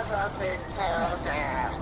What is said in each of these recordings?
Motherfucking down.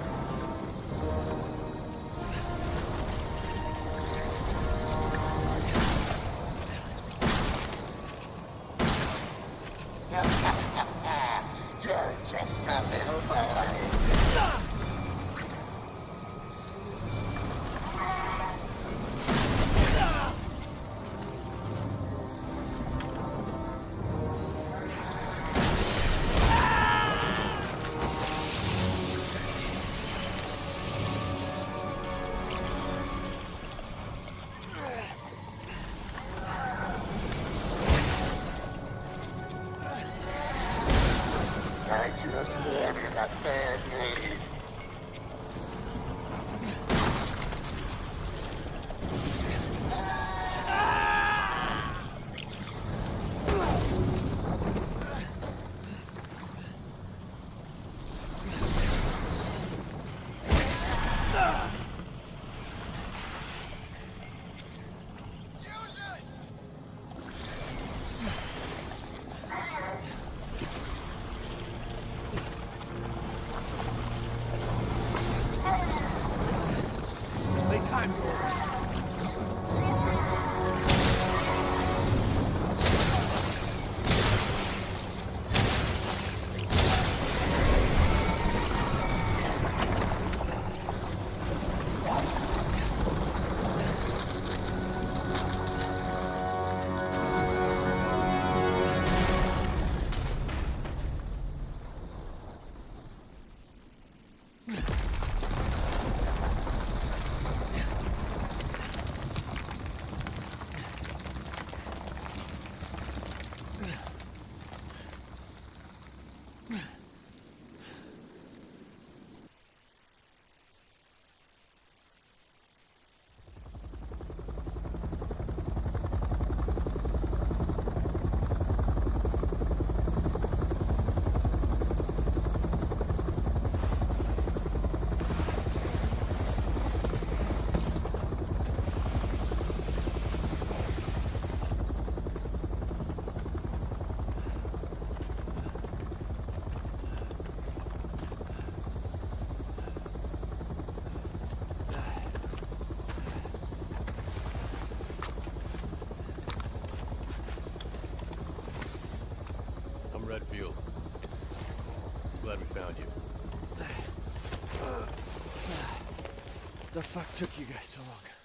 Just wanted a family. Time's Redfield. Glad we found you. The fuck took you guys so long?